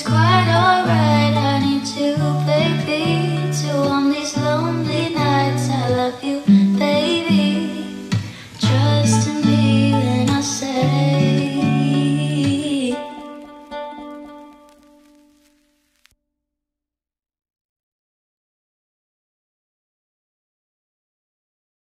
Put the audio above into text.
squad.